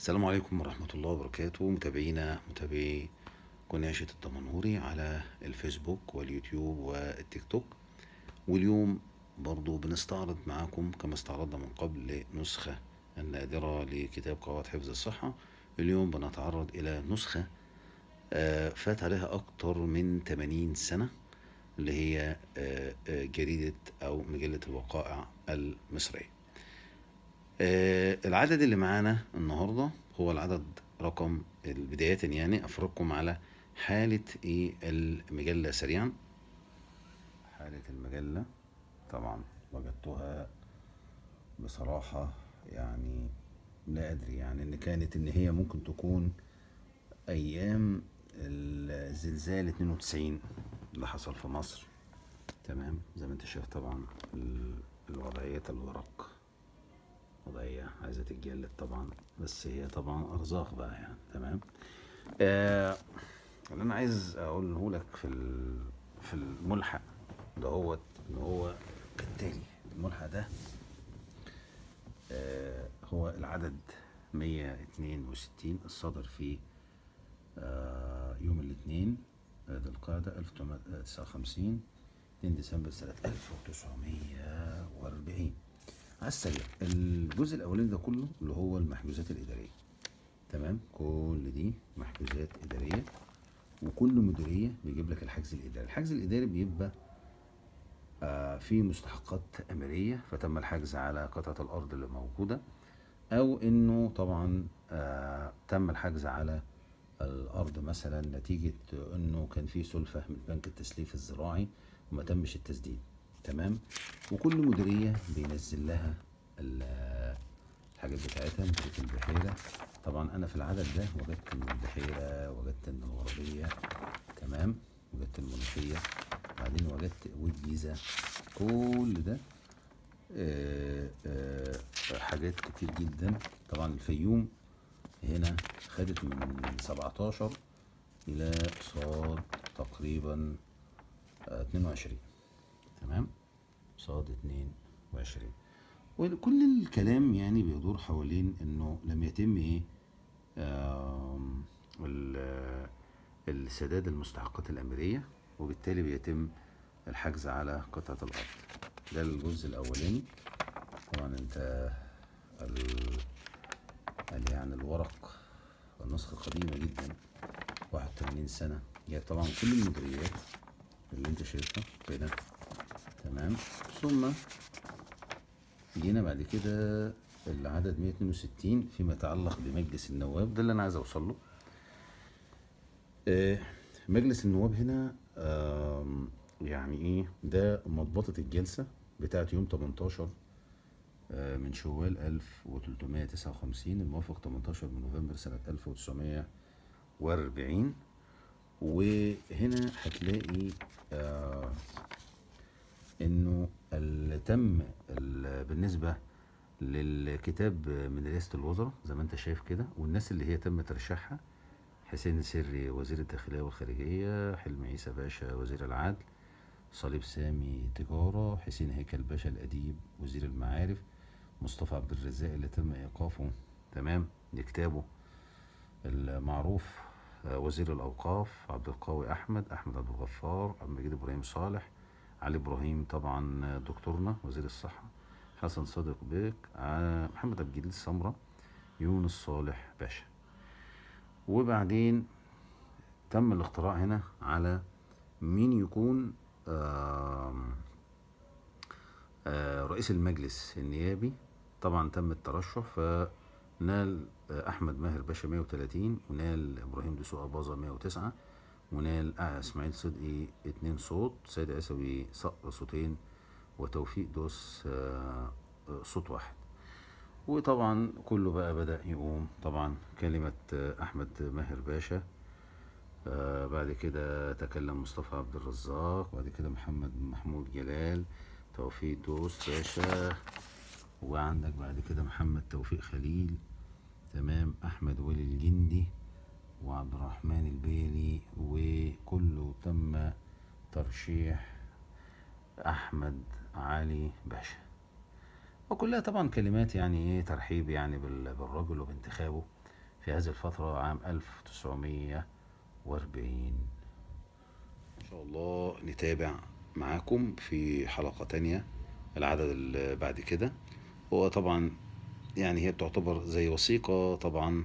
السلام عليكم ورحمة الله وبركاته. متابعينا متابعي قناشة الدمنهوري على الفيسبوك واليوتيوب والتيك توك. واليوم برضو بنستعرض معاكم كما استعرضنا من قبل نسخة النادرة لكتاب قواعد حفظ الصحة. اليوم بنتعرض إلى نسخة آه، فات عليها أكتر من 80 سنة اللي هي آه، آه، جريدة أو مجلة الوقائع المصرية. العدد اللي معانا النهارده هو العدد رقم بداية يعني أفرجكم على حالة إيه المجلة سريعا. حالة المجلة طبعا وجدتها بصراحة يعني لا أدري يعني إن كانت إن هي ممكن تكون أيام الزلزال 92 اللي حصل في مصر. تمام؟ زي ما أنت شايف طبعا ال- الوضعيات الورق. وضعية عايزة تتجلد طبعا بس هي طبعا أرزاق بقى يعني تمام؟ آه اللي أنا عايز أقوله لك في في الملحق دهوت إن هو كالتالي الملحق ده آه هو العدد 162 الصدر في آه يوم الاثنين ذي القعدة 1959 2 ديسمبر سنة 1940 على السريع الجزء الأولاني ده كله اللي هو المحجوزات الإدارية. تمام؟ كل دي محجوزات إدارية وكل مديرية بيجيب لك الحجز الإداري. الحجز الإداري بيبقى آه في مستحقات أمرية فتم الحجز على قطعة الأرض اللي موجودة أو إنه طبعا آه تم الحجز على الأرض مثلا نتيجة إنه كان في سلفة من بنك التسليف الزراعي وما تمش التسديد. تمام؟ وكل مديرية بينزل لها ال- الحاجات بتاعتها مديرية البحيرة. طبعا أنا في العدد ده وجدت إن البحيرة وجدت إن الغربية تمام؟ وجدت المنوفية. بعدين وجدت والجيزة. كل ده آه، آه، حاجات كتير جدا. طبعا الفيوم هنا خدت من 17 إلى صاد تقريبا آه، 22 تمام؟ صاد 22 وكل الكلام يعني بيدور حوالين إنه لم يتم إيه؟ السداد المستحقات الأميرية وبالتالي بيتم الحجز على قطعة الأرض. ده الجزء الأولاني. طبعا أنت ال... يعني الورق النسخة قديمة جدا 81 سنة. جايب طبعا كل المديريات اللي أنت شايفها كده تمام. ثم جينا بعد كده العدد 162 فيما يتعلق بمجلس النواب. ده اللي أنا عايز أوصل له. آه، مجلس النواب هنا آم، يعني إيه؟ ده مضبطة الجلسة بتاعت يوم 18 آه، من شوال 1359 الموافق 18 من نوفمبر سنة 1940 وهنا هتلاقي آه انه ال- تم ال- بالنسبة للكتاب من رئاسة الوزراء زي ما انت شايف كده والناس اللي هي تم ترشيحها حسين سري وزير الداخلية والخارجية حلمي عيسى باشا وزير العدل صليب سامي تجارة حسين هيكل باشا الأديب وزير المعارف مصطفى عبد الرزاق اللي تم إيقافه. تمام؟ لكتابه المعروف آه، وزير الأوقاف عبد القوي أحمد أحمد عبد الغفار عبد المجيد إبراهيم صالح علي إبراهيم طبعا دكتورنا وزير الصحة حسن صادق بيك آه، محمد عبد الجليل سمرة يونس صالح باشا. وبعدين تم الاقتراع هنا على مين يكون آه، رئيس المجلس النيابي. طبعا تم الترشح فنال آه، أحمد ماهر باشا 130 ونال إبراهيم دسوقي باظة 109 ونال آه، إسماعيل صدقي 2 صوت سيد عيسوي صوتين وتوفيق دوس آه، آه، صوت واحد. وطبعا كله بقى بدأ يقوم. طبعا كلمة أحمد ماهر باشا بعد كده تكلم مصطفى عبد الرزاق بعد كده محمد محمود جلال توفيق دوس باشا وعندك بعد كده محمد توفيق خليل تمام أحمد ولي الجندي. وعبد الرحمن البيلي وكله تم ترشيح أحمد علي باشا. وكلها طبعا كلمات يعني إيه ترحيب يعني بال- بالرجل وبانتخابه في هذه الفترة عام 1940 إن شاء الله نتابع معاكم في حلقة تانية العدد اللي بعد كده. هو طبعا يعني هي بتعتبر زي وثيقة طبعا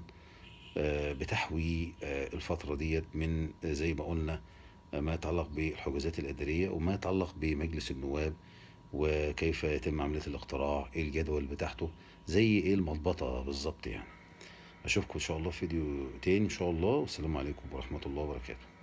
بتحوي آه، الفترة ديت من آه، زي ما قلنا آه، ما يتعلق بالحجوزات الإدارية وما يتعلق بمجلس النواب وكيف يتم عملية الاقتراع إيه الجدول بتاعته زي إيه المضبطة بالظبط يعني. أشوفكم إن شاء الله في فيديو تاني إن شاء الله. والسلام عليكم ورحمة الله وبركاته.